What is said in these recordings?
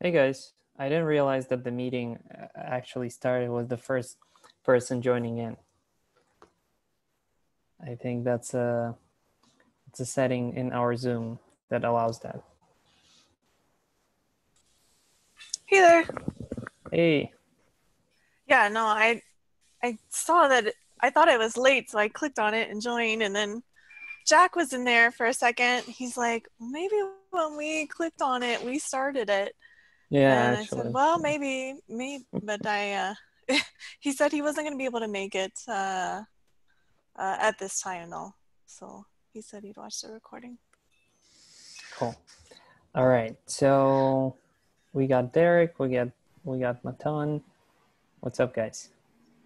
Hey guys, I didn't realize that the meeting uh, actually started with the first person joining in. I think that's a it's a setting in our Zoom that allows that. Hey there. Hey, Yeah, no, I I saw that it- I thought it was late, so I clicked on it and joined and then Jack was in there for a second. He's like, maybe when we clicked on it, we started it. Yeah, and I said, well, maybe, maybe, but I, uh, he said he wasn't going to be able to make it uh, uh, at this time, though. So he said he'd watch the recording. cool. All right, so we got Derek, we got we got Matan. What's up, guys?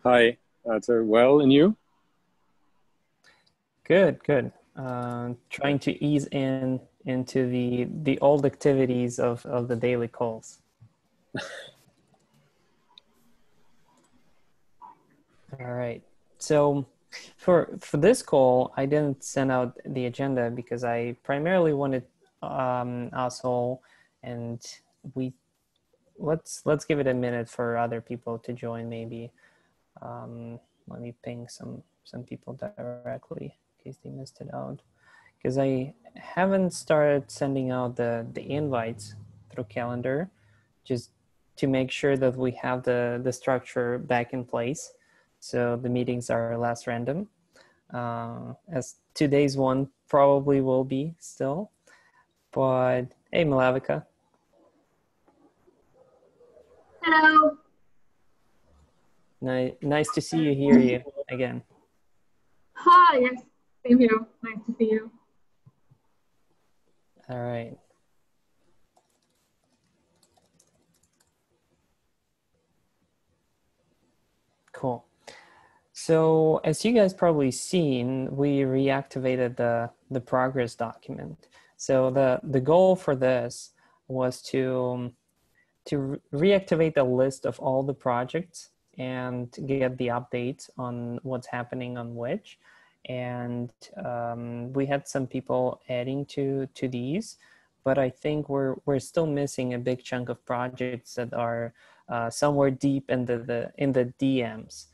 Hi, uh, so well, and you? Good, good. Uh, trying to ease in into the the old activities of of the daily calls. All right. So for for this call, I didn't send out the agenda because I primarily wanted um, us all, and we let's let's give it a minute for other people to join. Maybe um, let me ping some some people directly in case they missed it out because I haven't started sending out the the invites through calendar just to make sure that we have the the structure back in place so the meetings are less random uh, as today's one probably will be still but hey malavika Hello. ni- nice to see you hear you again Hi, yes, same here. Nice to see you. All right Cool. So as you guys probably seen, we reactivated the the progress document. So the the goal for this was to to re- reactivate the list of all the projects and get the updates on what's happening on which. And um, we had some people adding to to these, but I think we're we're still missing a big chunk of projects that are uh, somewhere deep in the, the in the DMs.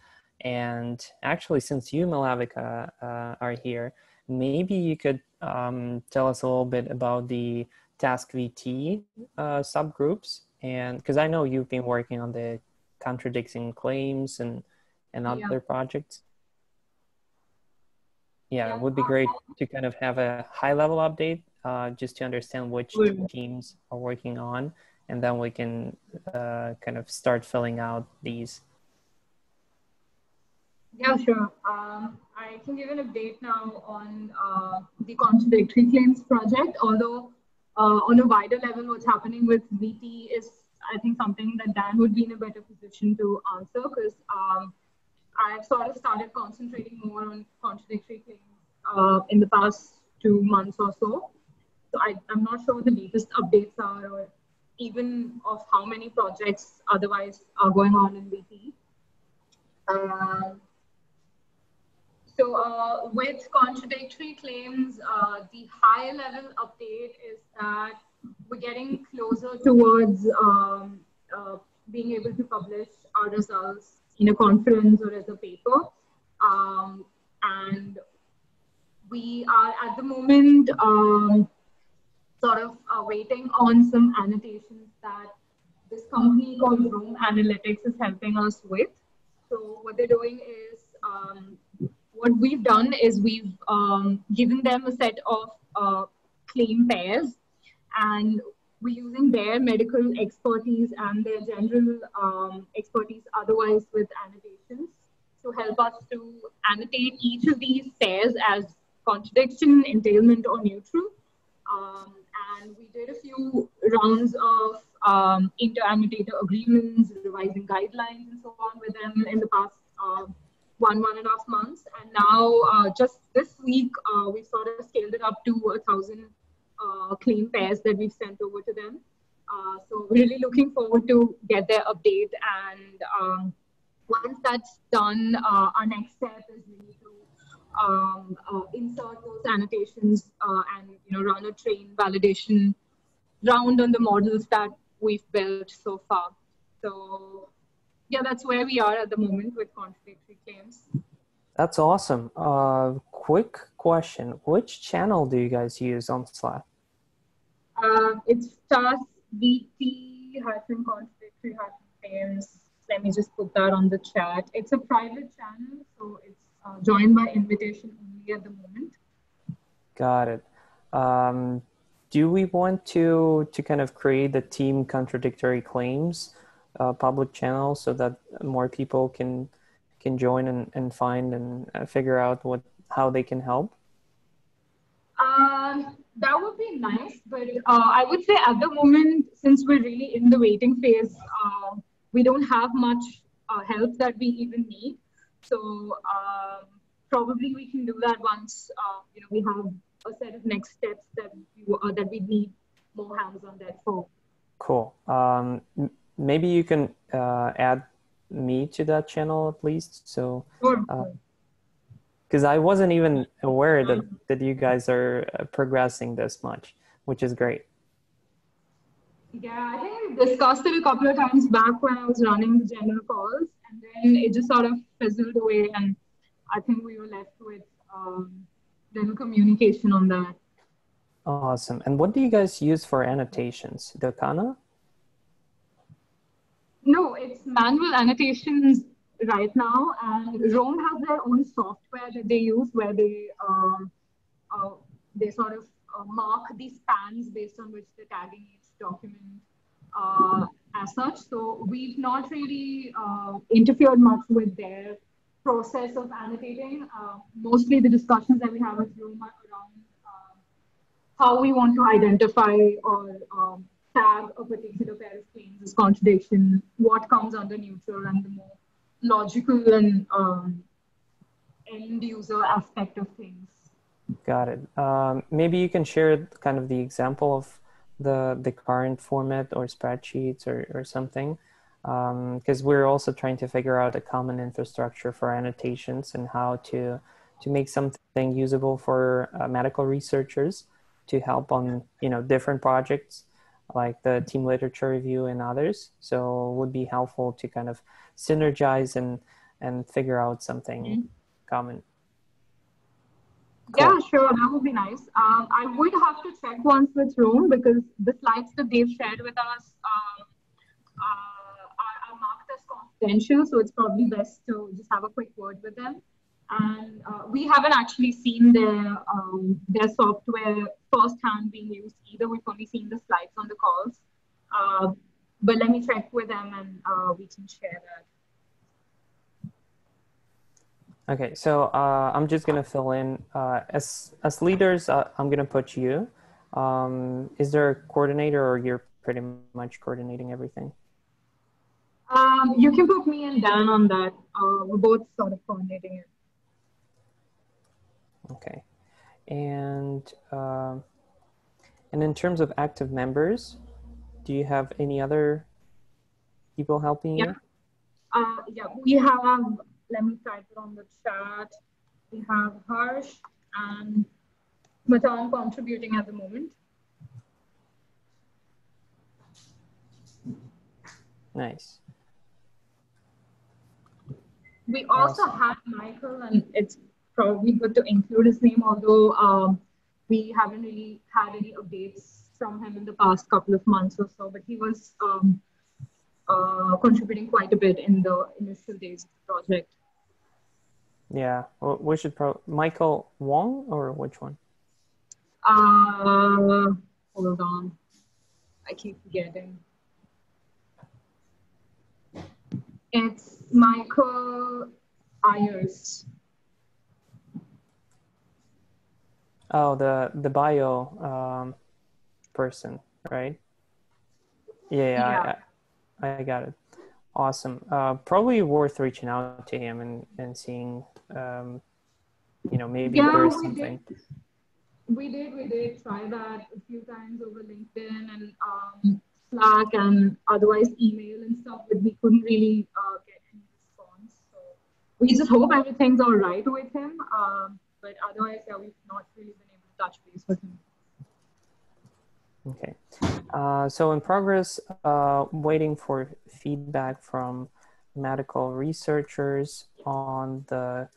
And actually, since you, Malavika, uh, are here, maybe you could um, tell us a little bit about the Task VT uh, subgroups, and because I know you've been working on the contradicting claims and and Yeah. other projects. Yeah, it would be great to kind of have a high level update uh, just to understand which teams are working on, and then we can uh, kind of start filling out these. Yeah, sure. Um, I can give an update now on uh, the contradictory claims project. Although uh, on a wider level, what's happening with VT is, I think, something that Dan would be in a better position to answer because um, I've sort of started concentrating more on contradictory claims uh, in the past two months or so. So I, I'm not sure what the latest updates are or even of how many projects otherwise are going on in VT. Um, so uh, with contradictory claims, uh, the high level update is that we're getting closer towards um, uh, being able to publish our results in a conference or as a paper. Um, and we are at the moment um, sort of uh, waiting on some annotations that this company called Roam Analytics is helping us with. So what they're doing is um, what we've done is we've um, given them a set of uh, claim pairs and we're using their medical expertise and their general um, expertise otherwise with annotations to help us to annotate each of these pairs as contradiction, entailment, or neutral. Um, and we did a few rounds of um, inter-annotator agreements, revising guidelines, and so on with them in the past uh, one, one and a half months. And now, uh, just this week, uh, we sort of scaled it up to a thousand claim pairs that we've sent over to them. Uh, so really looking forward to get their update. And um, once that's done, uh, our next step is really to um, uh, insert those annotations uh, and you know run a train validation round on the models that we've built so far. So yeah, that's where we are at the moment with contradictory claims. That's awesome. Uh, quick question: Which channel do you guys use on Slack? Uh, it's Stas VT hyphen contradictory hyphen claims. Let me just put that on the chat. It's a private channel, so it's uh, joined by invitation only at the moment. Got it. Um, do we want to to kind of create the team contradictory claims uh, public channel so that more people can can join and, and find and uh, figure out what how they can help? Um, that would be nice, but uh, I would say at the moment, since we're really in the waiting phase, uh, we don't have much uh, help that we even need. So um, probably we can do that once uh, you know we have a set of next steps that you, uh, that we need more hands on that for. Cool. Um, maybe you can uh, add me to that channel at least. So, because I wasn't even aware that that you guys are uh, progressing this much, which is great. Yeah, I think we discussed it a couple of times back when I was running the general calls, and then it just sort of fizzled away, and I think we were left with um, little communication on that. Awesome. And what do you guys use for annotations? Doccano? No, it's manual annotations right now, and Roam has their own software that they use where they um, uh, they sort of uh, mark these spans based on which they're tagging each document uh, as such. So we've not really uh, interfered much with their process of annotating. Uh, mostly the discussions that we have with Roam are around um, how we want to identify or um, tag a particular pair of claims as contradiction, what comes under neutral and the more logical and um, end user aspect of things. Got it. Um, maybe you can share kind of the example of the the current format or spreadsheets or, or something because um, we're also trying to figure out a common infrastructure for annotations and how to to make something usable for uh, medical researchers to help on you know different projects like the team literature review and others. So it would be helpful to kind of synergize and and figure out something mm-hmm. common. Cool. Yeah, sure. That would be nice. Um, I would have to check once with Roam because the slides that they've shared with us um, uh, are, are, marked as confidential. So it's probably best to just have a quick word with them and uh, we haven't actually seen their um, their software firsthand being used either. We've only seen the slides on the calls. Uh, but let me check with them and uh, we can share that. Okay, so uh, I'm just gonna fill in uh, as as leaders. Uh, I'm gonna put you. Um, is there a coordinator, or you're pretty much coordinating everything? Um, you can put me and Dan on that. we're both sort of coordinating it. Okay, and uh, and in terms of active members, do you have any other people helping yeah. you? Uh, yeah, we have. Let me type it on the chat. We have Harsh and Matan contributing at the moment. Nice. We also awesome. had Michael, and it's probably good to include his name, although um, we haven't really had any updates from him in the past couple of months or so. But he was um, uh, contributing quite a bit in the initial days of the project. Yeah, well, we should probably Michael Wong or which one? Uh, hold on, I keep forgetting. It's Michael Ayers. Oh, the the bio um, person, right? Yeah, yeah, I, I, got it. Awesome. Uh, probably worth reaching out to him and and seeing, um, you know, maybe yeah, there's we something. Did. We did. We did try that a few times over LinkedIn and um, Slack and otherwise email and stuff, but we couldn't really uh, get any response. So we just hope everything's all right with him. Um, but otherwise, yeah, we've not really been able to touch base with him. Okay. Uh, so in progress, uh, waiting for feedback from medical researchers on the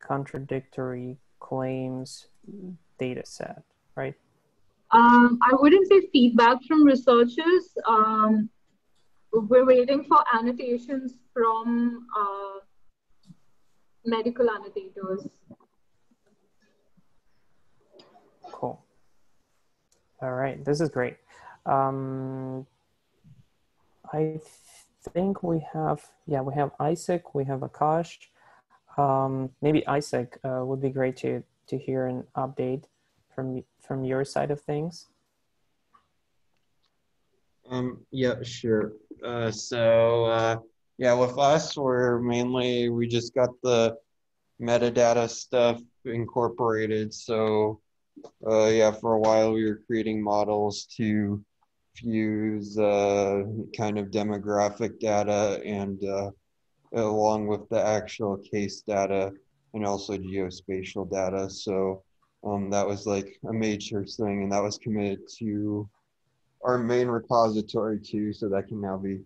contradictory claims data set, right? Um, I wouldn't say feedback from researchers. Um, we're waiting for annotations from uh, medical annotators. Cool. All right, this is great. Um, I think we have, yeah, we have Isaac, we have Akash. Um, maybe Isaac uh, would be great to to hear an update from from your side of things. Um, yeah, sure. Uh, so uh, yeah, with us, we're mainly we just got the metadata stuff incorporated. So uh, yeah, for a while we were creating models to fuse uh, kind of demographic data and uh, along with the actual case data and also geospatial data. So um, that was like a major thing, and that was committed to our main repository too. So that can now be,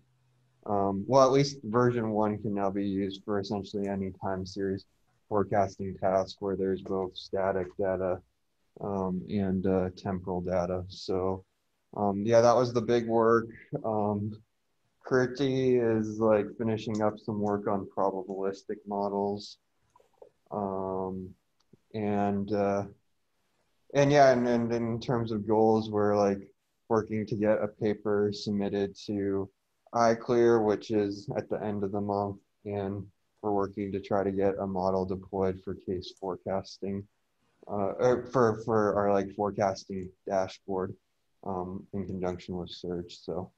um, well, at least version one can now be used for essentially any time series forecasting task where there's both static data um, and uh, temporal data. So um, yeah, that was the big work. Um, Kriti is like finishing up some work on probabilistic models. Um, and uh, and yeah, and, and in terms of goals, we're like working to get a paper submitted to ICLR, which is at the end of the month, and we're working to try to get a model deployed for case forecasting, uh, or for for our like forecasting dashboard, um, in conjunction with Surge. So,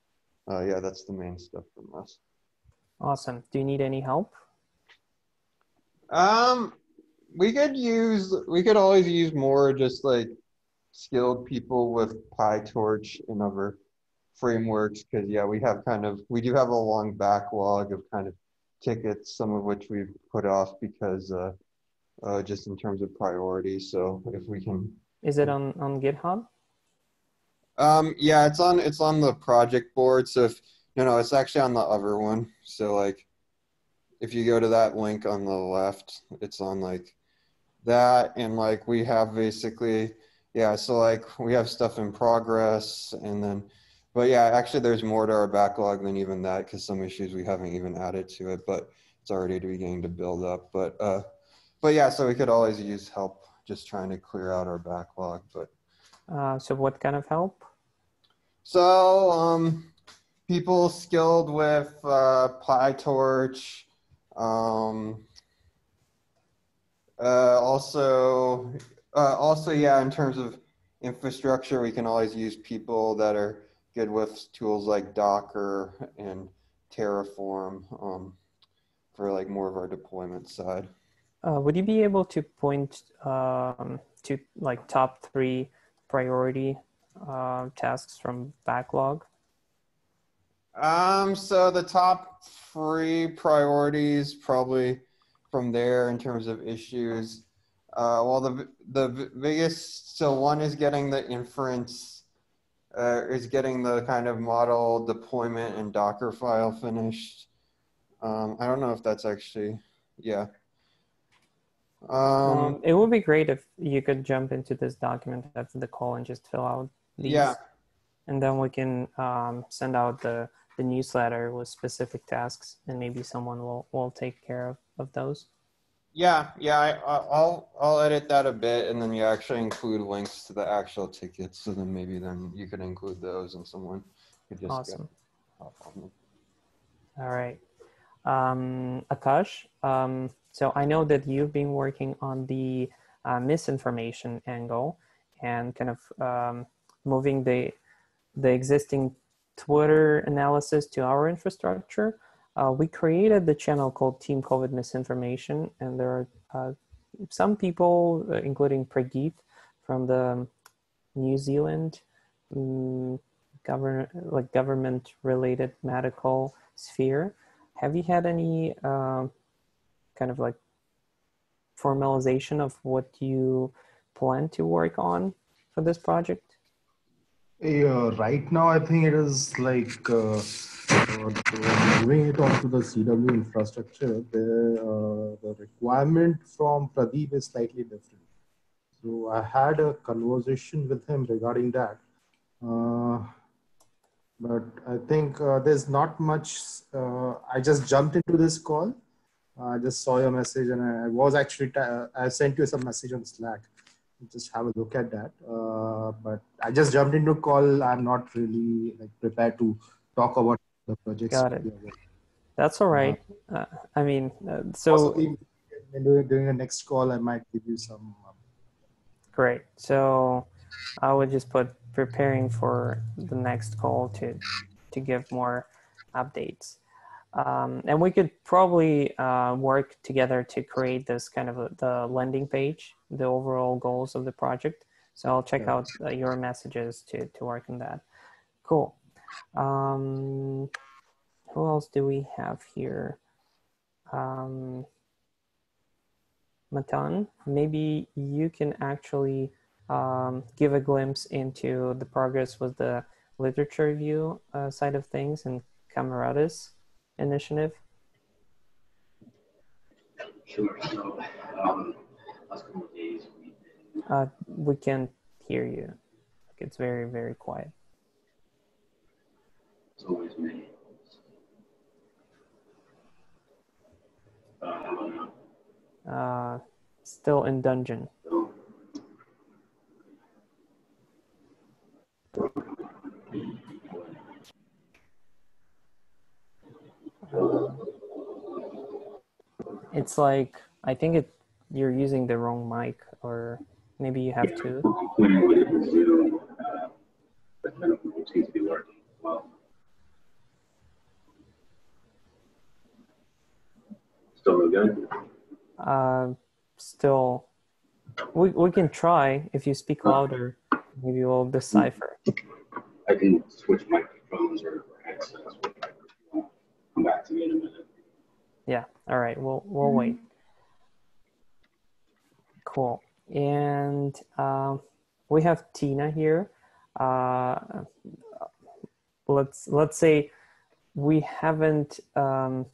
uh, yeah, that's the main stuff from us. Awesome. Do you need any help? Um, we could use we could always use more just like skilled people with PyTorch and other frameworks because yeah we have kind of we do have a long backlog of kind of tickets some of which we've put off because uh, uh just in terms of priority. So if we can. Is it on on github? Um yeah it's on it's on the project board. So if no no it's actually on the other one. So like if you go to that link on the left it's on like that. And like we have basically yeah so like we have stuff in progress. And then but yeah actually there's more to our backlog than even that because some issues we haven't even added to it but it's already beginning to build up. But uh but yeah so we could always use help just trying to clear out our backlog but uh, so what kind of help so um people skilled with uh pytorch um uh, also, uh, also, yeah, in terms of infrastructure, we can always use people that are good with tools like Docker and Terraform um, for like more of our deployment side. Uh, would you be able to point um, to like top three priority uh, tasks from backlog? Um, so the top three priorities probably from there in terms of issues. Uh, well, the the biggest so one is getting the inference, uh, is getting the kind of model deployment and Docker file finished. Um, I don't know if that's actually yeah. Um, um, it would be great if you could jump into this document after the call and just fill out these. Yeah. And then we can um, send out the the newsletter with specific tasks and maybe someone will, will take care of, of those. Yeah, yeah, I, I'll I'll edit that a bit, and then you actually include links to the actual tickets. So then maybe then you could include those, and someone could just awesome. All right, um, Akash. Um, so I know that you've been working on the uh, misinformation angle and kind of um, moving the the existing Twitter analysis to our infrastructure. Uh, we created the channel called Team COVID Misinformation, and there are uh, some people, uh, including Prageet from the New Zealand um, government, like government-related medical sphere. Have you had any um, kind of like formalization of what you plan to work on for this project? Yeah, right now, I think it is like uh, uh, moving it onto the CW infrastructure. The, uh, the requirement from Pradeep is slightly different. So I had a conversation with him regarding that. Uh, but I think uh, there's not much. Uh, I just jumped into this call. I just saw your message and I was actually, I sent you some message on Slack just have a look at that. Uh, but I just jumped into call. I'm not really like prepared to talk about the projects. Got it. That's all right. Uh, uh, I mean, uh, so during the next call, I might give you some. Um, great. So I would just put preparing for the next call to to give more updates. Um, and we could probably uh, work together to create this kind of a, the landing page, the overall goals of the project. So I'll check yeah. out uh, your messages to, to work on that. Cool. Um, who else do we have here? Um, Matan, maybe you can actually um, give a glimpse into the progress with the literature review uh, side of things and CAMARADES initiative? Sure. So, um, last couple of days we've been. Uh, we can't hear you. Like it's very, very quiet. It's always me. Uh, uh, still in dungeon. So, it's like I think it you're using the wrong mic or maybe you have to. Still good? Uh, still, we, we can try. If you speak louder, maybe we'll decipher. I can switch microphones or headsets. Come back to me in a minute. Yeah. All right. We'll we'll mm-hmm. wait. Cool. And um, we have Tina here. Uh, let's let's say we haven't um,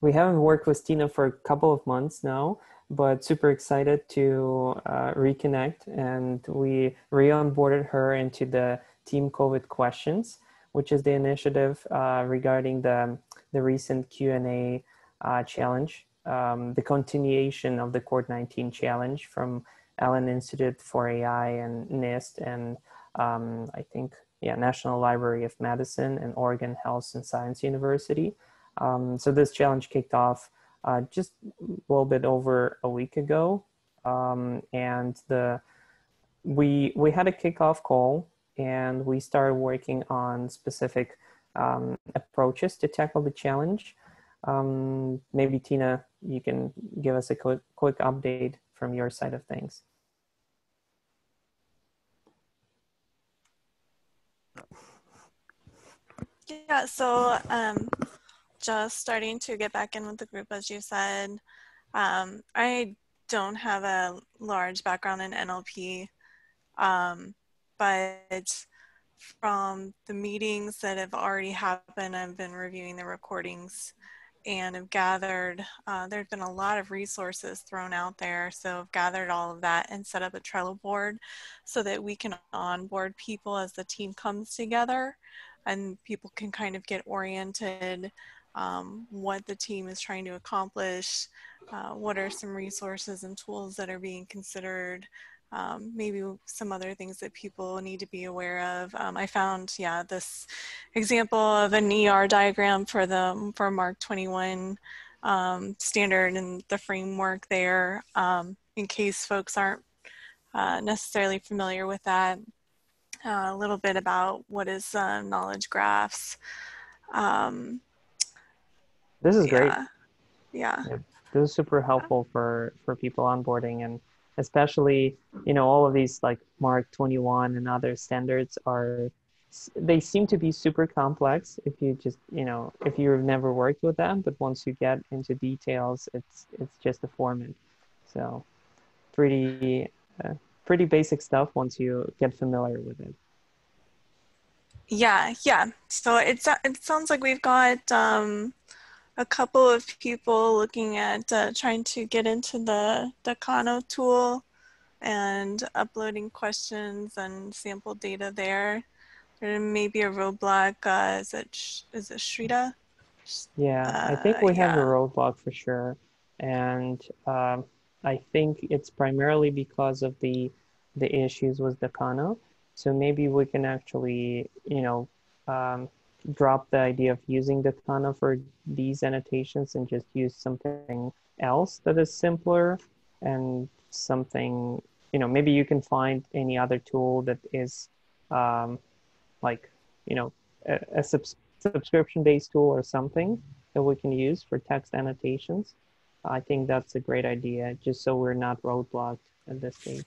we haven't worked with Tina for a couple of months now, but super excited to uh, reconnect. And we re-onboarded her into the Team COVID questions, which is the initiative uh, regarding the the recent Q and A uh, challenge, um, the continuation of the Cord 19 challenge from Allen Institute for AI and NIST and um, I think yeah National Library of Medicine and Oregon Health and Science University. Um, so this challenge kicked off uh, just a little bit over a week ago, um, and the we we had a kickoff call and we started working on specific um, approaches to tackle the challenge. Um, maybe Tina, you can give us a quick, quick update from your side of things. Yeah, so um, just starting to get back in with the group, as you said. Um, I don't have a large background in NLP, um, but from the meetings that have already happened, I've been reviewing the recordings and have gathered, uh, there's been a lot of resources thrown out there. So I've gathered all of that and set up a Trello board so that we can onboard people as the team comes together and people can kind of get oriented um, what the team is trying to accomplish, uh, what are some resources and tools that are being considered, um, maybe some other things that people need to be aware of. Um, I found, yeah, this example of an ER diagram for the for MARC 21 um, standard and the framework there, um, in case folks aren't uh, necessarily familiar with that. Uh, a little bit about what is uh, knowledge graphs. Um, this is yeah. great. Yeah. yeah. This is super helpful for for people onboarding and especially you know all of these like MARC 21 and other standards are they seem to be super complex if you just you know if you've never worked with them but once you get into details it's it's just a format so pretty uh, pretty basic stuff once you get familiar with it Yeah, yeah. So it's it sounds like we've got um, a couple of people looking at uh, trying to get into the Doccano tool and uploading questions and sample data there. There may be a roadblock. Uh, is it is it Shrita? Yeah, I think Uh, we have a roadblock for sure, and um, I think it's primarily because of the the issues with Doccano. So maybe we can actually, you know, um, drop the idea of using Doccano for these annotations and just use something else that is simpler and something, you know, maybe you can find any other tool that is um, like, you know, a, a subs- subscription based tool or something that we can use for text annotations. I think that's a great idea, just so we're not roadblocked at this stage.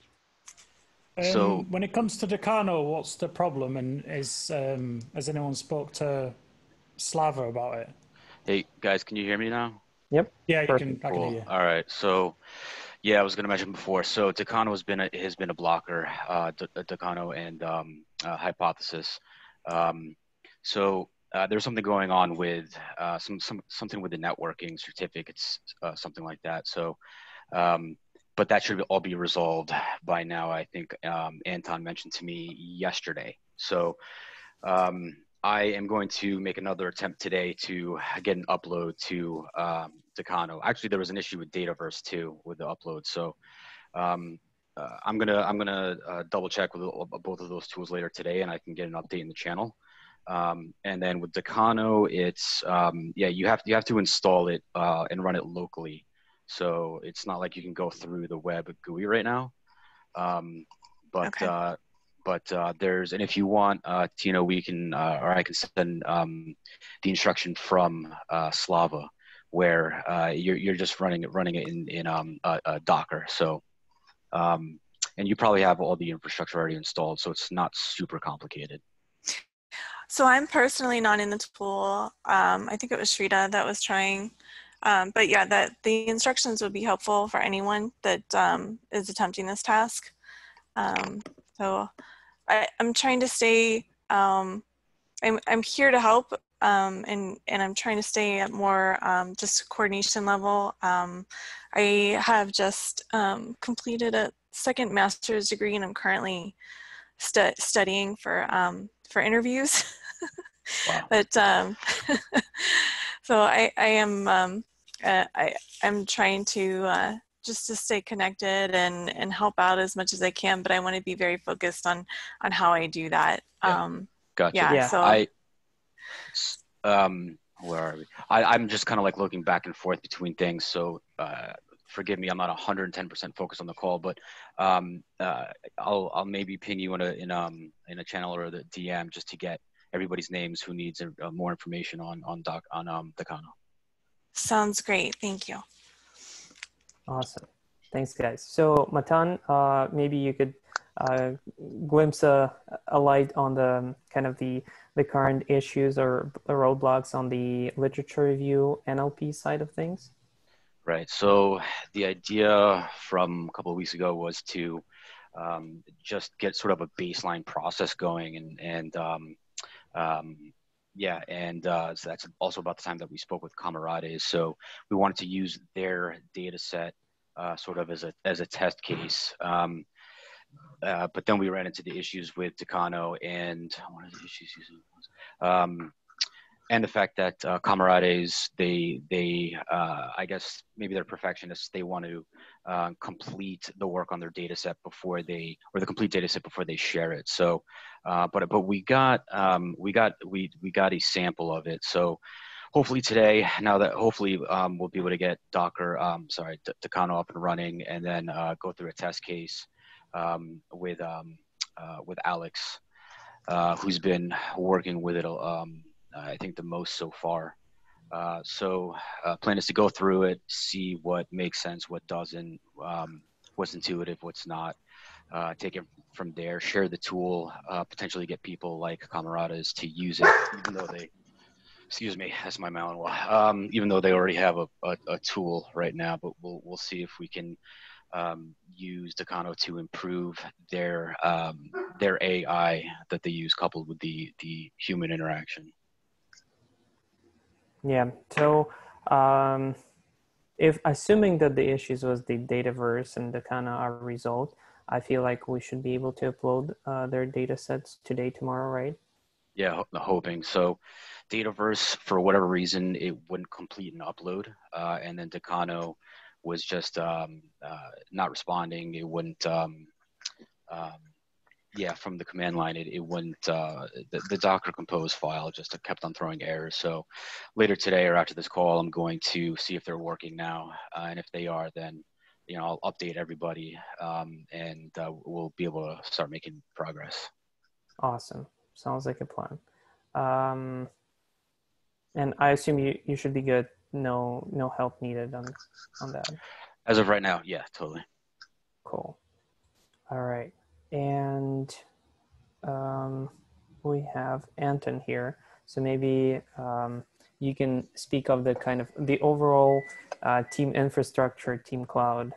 Um, So- when it comes to Doccano, what's the problem? And is um, has anyone spoke to Slava about it? Hey guys, can you hear me now? Yep. Yeah, you Perfect. can. I can hear you. All right. So, yeah, I was going to mention before. So, Doccano has been a, has been a blocker, uh, D- Doccano and um, uh, Hypothesis. Um, so uh, there's something going on with uh, some some something with the networking certificates, uh, something like that. So, um, but that should all be resolved by now. I think um, Anton mentioned to me yesterday. So. Um, I am going to make another attempt today to get an upload to um, Doccano. Actually, there was an issue with Dataverse too with the upload. So um, uh, I'm gonna I'm gonna uh, double check with both of those tools later today, and I can get an update in the channel. Um, and then with Doccano, it's um, yeah you have you have to install it uh, and run it locally. So it's not like you can go through the web GUI right now. Um, but Okay. uh, but uh, there's and if you want uh, Tino, we can uh, or I can send um, the instruction from uh, Slava where uh, you're you're just running it running it in in um, Docker. So um, and you probably have all the infrastructure already installed, so it's not super complicated. So I'm personally not in the tool. Um, I think it was Shrita that was trying. Um, but yeah, that the instructions would be helpful for anyone that um, is attempting this task. Um, so I, I'm trying to stay. Um, I'm I'm here to help, um, and and I'm trying to stay at more um, just coordination level. Um, I have just um, completed a second master's degree, and I'm currently stu- studying for um, for interviews. Wow. but um, so I, I am um, uh, I, I'm trying to uh, just to stay connected and, and help out as much as I can, but I want to be very focused on on how I do that. Yeah. Um, Gotcha. yeah, Yeah, so I, s- um, where are we? I, I'm just kind of like looking back and forth between things. So, uh, forgive me, I'm not 110% focused on the call, but um, uh, I'll I'll maybe ping you in a in um in a channel or the DM just to get everybody's names who needs uh, more information on on doc on um Doccano. Sounds great. Thank you. Awesome. Thanks, guys. So, Matan, uh, maybe you could uh, glimpse a, a light on the kind of the the current issues or roadblocks on the literature review NLP side of things. Right. So the idea from a couple of weeks ago was to um, just get sort of a baseline process going, and and um, um, yeah, and uh, so that's also about the time that we spoke with Camarades. So we wanted to use their data set uh, sort of as a as a test case. Um, uh, but then we ran into the issues with Doccano and one of the issues um, and the fact that uh, Camarades they they uh, I guess maybe they're perfectionists. They want to uh, complete the work on their data set before they or the complete data set before they share it. So, uh, but but we got um, we got we we got a sample of it. So hopefully today, now that hopefully um, we'll be able to get Docker, um, sorry, Doccano up and running, and then uh, go through a test case um, with um, uh, with Alex, uh, who's been working with it. Um, I think the most so far. Uh, so uh, plan is to go through it, see what makes sense, what doesn't, um, what's intuitive, what's not. Uh, take it from there, share the tool, uh, potentially get people like CAMARADES to use it, even though they, excuse me, that's my Malinois, um, even though they already have a, a, a tool right now, but we'll, we'll see if we can um, use Doccano to improve their um, their AI that they use coupled with the the human interaction. Yeah. So, um, if assuming that the issues was the Dataverse and the kind of our result, I feel like we should be able to upload uh, their data sets today, tomorrow, right? Yeah, hoping so. Dataverse, for whatever reason, it wouldn't complete an upload, uh, and then Doccano was just um, uh, not responding. It wouldn't. Um, um, yeah, from the command line, it, it wouldn't, uh, the, the Docker compose file just kept on throwing errors. So later today or after this call, I'm going to see if they're working now. Uh, and if they are, then, you know, I'll update everybody um, and uh, we'll be able to start making progress. Awesome. Sounds like a plan. Um, and I assume you, you should be good. No, no help needed on, on that. As of right now, yeah, totally. Cool. All right and um, we have Anton here. So maybe um, you can speak of the kind of the overall uh, team infrastructure, team cloud.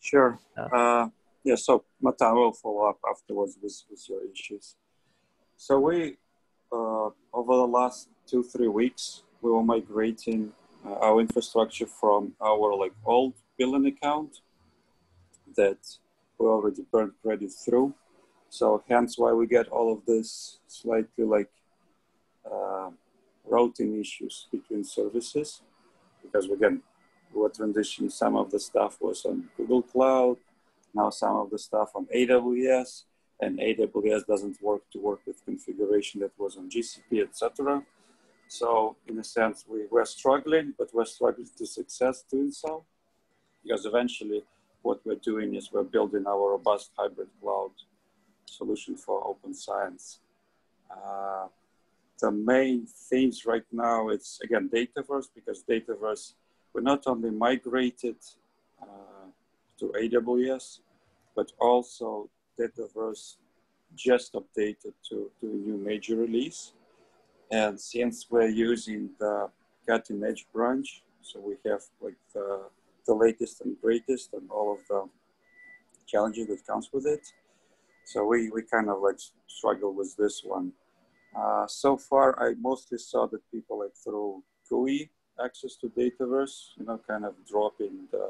Sure. Uh, yeah, so Matan will follow up afterwards with, with your issues. So we, uh, over the last two, three weeks, we were migrating uh, our infrastructure from our like old billing account that we already burned credit through. So hence why we get all of this slightly like uh, routing issues between services, because again, we were transitioning some of the stuff was on Google Cloud, now some of the stuff on AWS, and AWS doesn't work to work with configuration that was on GCP, etc. So in a sense, we were struggling, but we're struggling to success doing so, because eventually what we're doing is we're building our robust hybrid cloud solution for open science. Uh, the main things right now it's again Dataverse because Dataverse we're not only migrated uh, to AWS, but also Dataverse just updated to, to a new major release. And since we're using the cutting edge branch, so we have like the the latest and greatest and all of the challenges that comes with it. So we, we kind of like struggle with this one. Uh, so far, I mostly saw that people like through GUI access to Dataverse, you know, kind of dropping the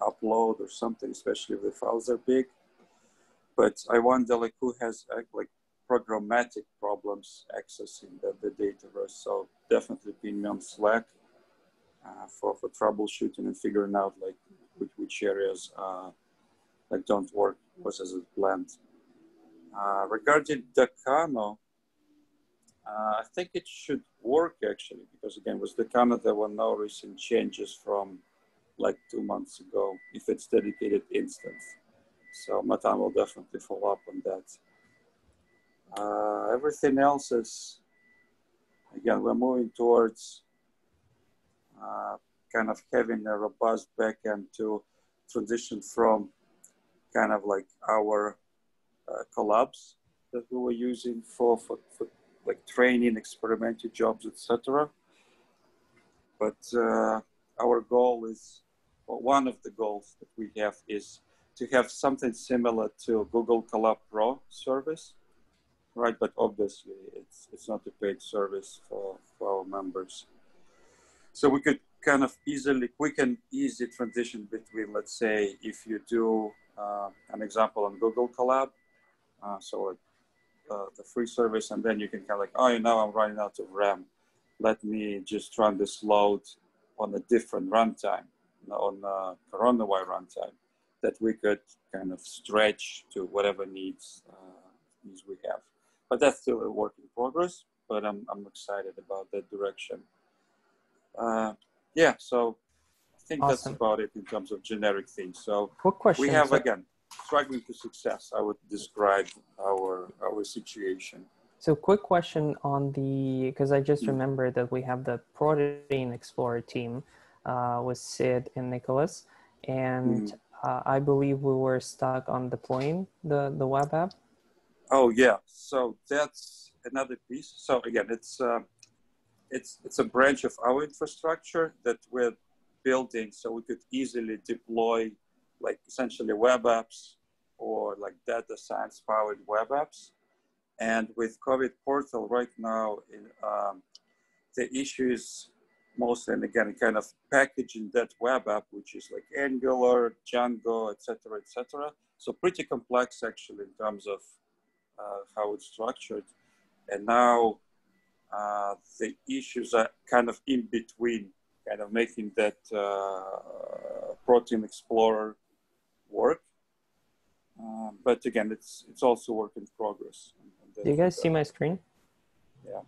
upload or something, especially if the files are big. But I wonder like who has like programmatic problems accessing the, the Dataverse. So definitely ping me on Slack uh, for, for troubleshooting and figuring out like which, which areas uh, like don't work was as planned. Uh, regarding Doccano, uh, I think it should work actually because again with Doccano there were no recent changes from like two months ago if it's dedicated instance. So Matan will definitely follow up on that. Uh, everything else is again we're moving towards kind of having a robust backend to transition from kind of like our uh, collabs that we were using for, for, for like training, experimental jobs, etc. But uh, our goal is, well, one of the goals that we have is to have something similar to Google Colab Pro service, right? But obviously, it's it's not a paid service for, for our members. So we could kind of easily, we can easy transition between, let's say, if you do uh, an example on Google Colab, uh, so uh, the free service, and then you can kind of like, oh, you know, I'm running out of RAM. Let me just run this load on a different runtime, on uh, CoronaWhy runtime, that we could kind of stretch to whatever needs uh, needs we have. But that's still a work in progress. But I'm I'm excited about that direction. Uh, yeah, so I think awesome. that's about it in terms of generic things. So Quick question. we have so, again struggling to success. I would describe our our situation. So quick question on the because I just mm. remembered that we have the Protein Explorer team uh, with Sid and Nicholas, and mm. uh, I believe we were stuck on deploying the the web app. Oh yeah, so that's another piece. So again, it's. Uh, it's it's a branch of our infrastructure that we're building so we could easily deploy like essentially web apps or like data science powered web apps. And with COVID Portal right now, in, um, the issue is mostly, and again, kind of packaging that web app, which is like Angular, Django, etc., etc. So pretty complex actually in terms of uh, how it's structured. And now uh, the issues are kind of in between, kind of making that uh, Protein Explorer work. Uh, but again, it's it's also work in progress. Do you guys see my screen? Yeah.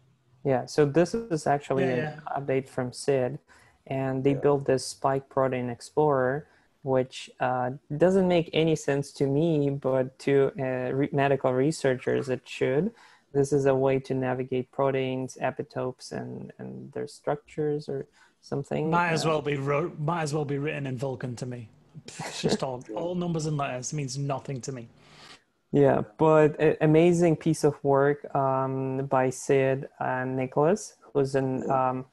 Yeah. So this is actually Yeah, an yeah. update from SID, and they Yeah. built this Spike Protein Explorer, which uh, doesn't make any sense to me, but to uh, re- medical researchers it should. This is a way to navigate proteins, epitopes, and and their structures or something. Might as Uh, well be wrote, might as well be written in Vulcan to me. It's just all all numbers and letters means nothing to me. Yeah, but a- amazing piece of work um, by Sid and Nicholas, who's an um,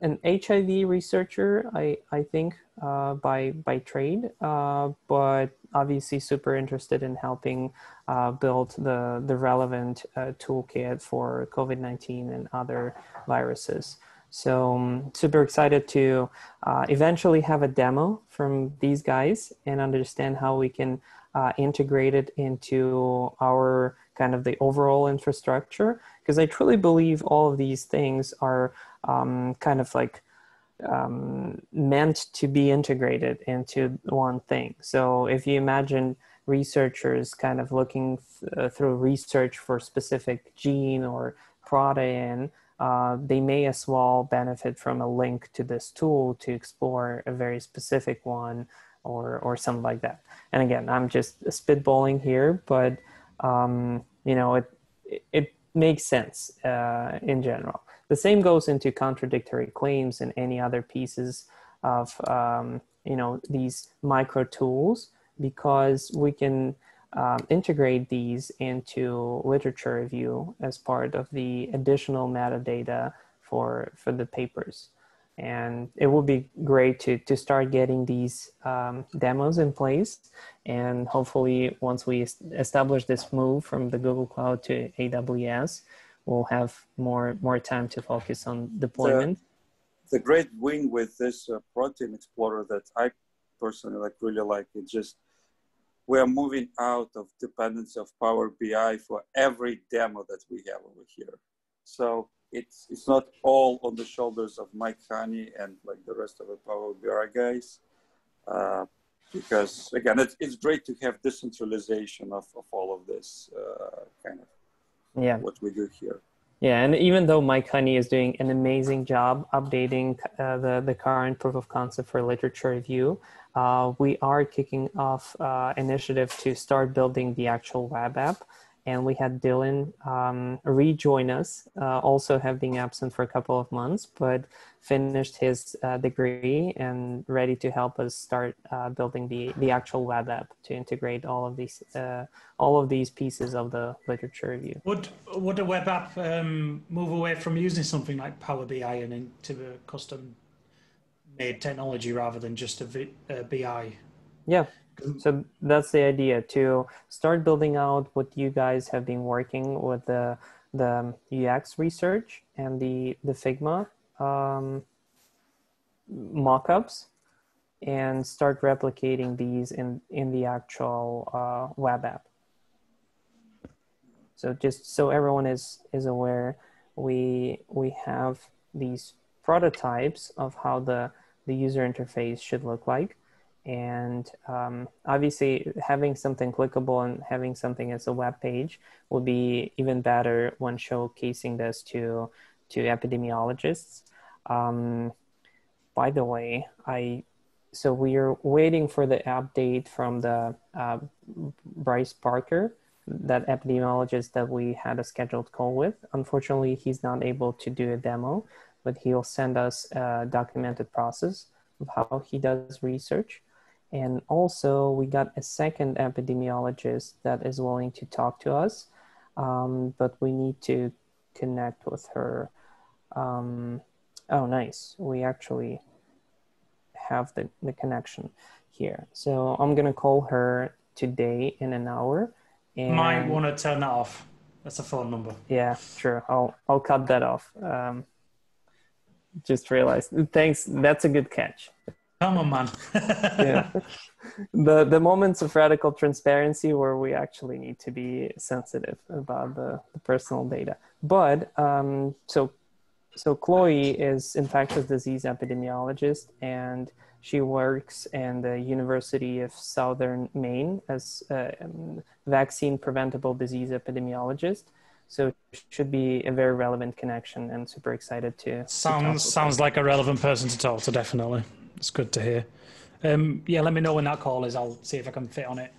an HIV researcher, I I think uh, by by trade, uh, but obviously super interested in helping uh, build the the relevant uh, toolkit for COVID nineteen and other viruses. So um, super excited to uh, eventually have a demo from these guys and understand how we can uh, integrate it into our kind of the overall infrastructure. Because I truly believe all of these things are um, kind of like um, meant to be integrated into one thing. So if you imagine researchers kind of looking th- uh, through research for specific gene or protein, uh, they may as well benefit from a link to this tool to explore a very specific one or or something like that. And again, I'm just spitballing here, but um, you know, it it makes sense uh, in general. The same goes into contradictory claims and any other pieces of um, you know these micro tools because we can um, integrate these into literature review as part of the additional metadata for for the papers. And it would be great to to start getting these um, demos in place. And hopefully once we establish this move from the google cloud to aws we'll have more more time to focus on deployment the great win with this uh, protein explorer that I personally like really like it just we are moving out of dependency of Power BI for every demo that we have over here. So it's it's not all on the shoulders of Mike Honey and like the rest of the Power BI guys. Uh, because again, it's, it's great to have decentralization of, of all of this uh, kind of yeah what we do here. Yeah, and even though Mike Honey is doing an amazing job updating uh, the the current proof of concept for literature review, uh, we are kicking off uh, initiative to start building the actual web app. And we had Dylan um, rejoin us, uh, also have been absent for a couple of months, but finished his uh, degree and ready to help us start uh, building the the actual web app to integrate all of these uh, all of these pieces of the literature review. Would would a web app um, move away from using something like Power BI and into a custom made technology rather than just a, v, a BI? Yeah. So that's the idea to start building out what you guys have been working with the the UX research and the the Figma um, mockups, and start replicating these in in the actual uh, web app. So just so everyone is is aware, we we have these prototypes of how the the user interface should look like and um, obviously having something clickable and having something as a web page will be even better when showcasing this to to epidemiologists. Um, by the way i so we are waiting for the update from the uh, bryce parker that epidemiologist that we had a scheduled call with. Unfortunately he's not able to do a demo but he'll send us a documented process of how he does research and also, we got a second epidemiologist that is willing to talk to us, um, but we need to connect with her. Um, oh, nice. We actually have the, the connection here. So I'm going to call her today in an hour. And Might want to turn that off. That's a phone number. Yeah, sure. I'll I'll cut that off. Um, just realized. Thanks. That's a good catch. Come on, man. yeah. The the moments of radical transparency where we actually need to be sensitive about the, the personal data. But um, so so Chloe is infectious disease epidemiologist and she works in the University of Southern Maine as a um, vaccine preventable disease epidemiologist. So should be a very relevant connection and super excited to. Sounds to sounds like a relevant person to talk to. Definitely, it's good to hear. Um, yeah, let me know when that call is. I'll see if I can fit on it.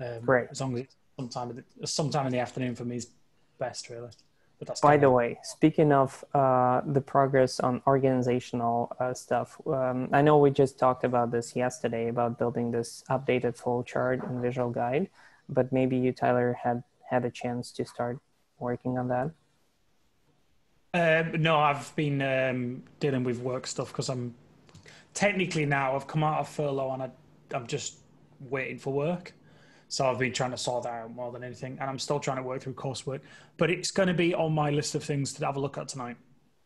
Um, Great. As long as it's sometime, sometime in the afternoon for me is best, really. By the way, speaking of uh, the progress on organizational uh, stuff, um, I know we just talked about this yesterday about building this updated flow chart and visual guide, but maybe you, Tyler, had had a chance to start working on that. Um, no, I've been um, dealing with work stuff because I'm technically now I've come out of furlough and I, I'm just waiting for work. So I've been trying to sort that out more than anything, and I'm still trying to work through coursework. But it's going to be on my list of things to have a look at tonight,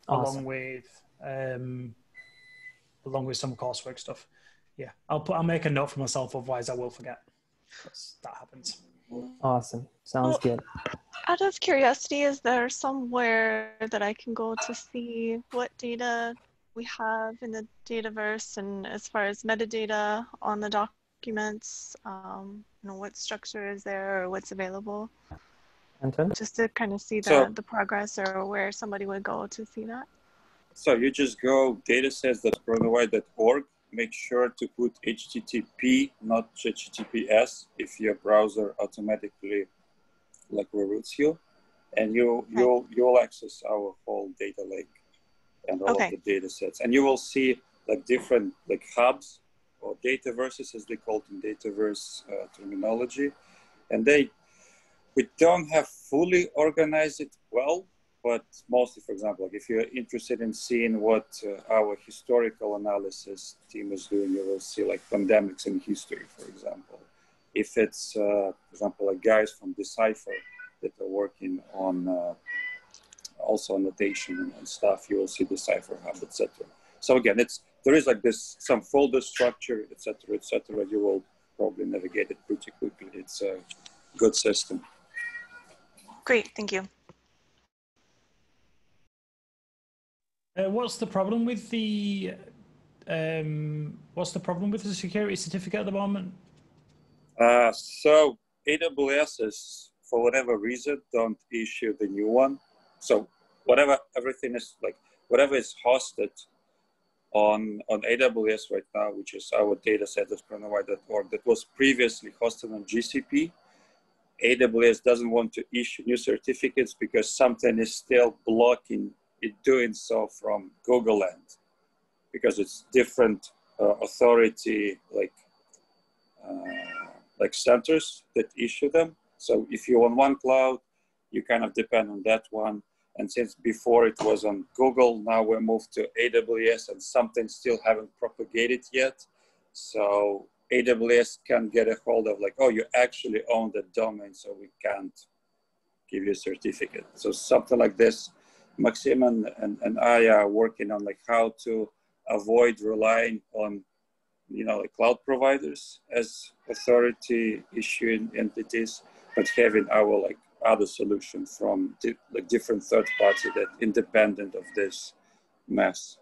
awesome. along with um, along with some coursework stuff. Yeah, I'll put I'll make a note for myself, otherwise I will forget. That happens. Awesome. Sounds well, good. Out of curiosity, is there somewhere that I can go to see what data we have in the Dataverse and as far as metadata on the documents, um, you know, what structure is there or what's available. Anton? Just to kind of see the, so, the progress or where somebody would go to see that. So you just go datasets.coronawhy.org. Make sure to put HTTP, not HTTPS, if your browser automatically like reroutes you, and you okay. you'll you'll access our whole data lake and all okay. of the data sets, and you will see like different like hubs or dataverses as they call it in dataverse uh, terminology. And they, we don't have fully organized it well, but mostly, for example, like if you're interested in seeing what uh, our historical analysis team is doing, you will see like pandemics in history, for example. If it's, uh, for example, like guys from Decipher that are working on uh, also annotation and stuff, you will see the Cipher Hub, etc. So again, it's there is like this some folder structure, etc., etc. You will probably navigate it pretty quickly. It's a good system. Great, thank you. Uh, what's the problem with the um, what's the problem with the security certificate at the moment? Uh, so AWS is for whatever reason don't issue the new one. So whatever everything is like whatever is hosted on, on AWS right now, which is our data set at coronawhy.org that was previously hosted on GCP. AWS doesn't want to issue new certificates because something is still blocking it doing so from Google end because it's different uh, authority like uh, like centers that issue them. So if you're on one cloud, you kind of depend on that one. And since before it was on Google, now we're moved to AWS and something still haven't propagated yet. So AWS can get a hold of like, oh, you actually own the domain, so we can't give you a certificate. So something like this, Maxim and, and, and I are working on like how to avoid relying on, you know, like cloud providers as authority issuing entities, but having our like other solution from di- like different third party that independent of this mess.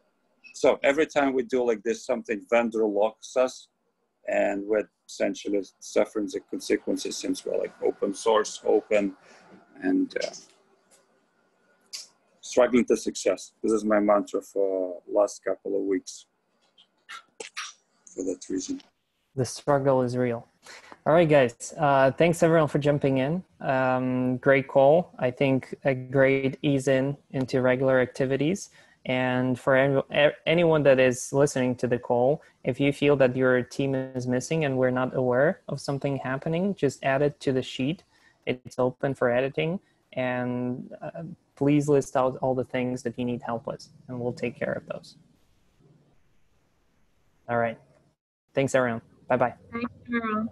So every time we do like this, something vendor locks us, and we're essentially suffering the consequences since we're like open source, open, and uh, struggling to success. This is my mantra for last couple of weeks. For that reason, the struggle is real. All right, guys. Uh, thanks everyone for jumping in. Um, great call. I think a great ease in into regular activities. And for any, anyone that is listening to the call, if you feel that your team is missing and we're not aware of something happening, just add it to the sheet. It's open for editing. And uh, please list out all the things that you need help with, and we'll take care of those. All right. Thanks, everyone. Bye bye. Thanks, everyone.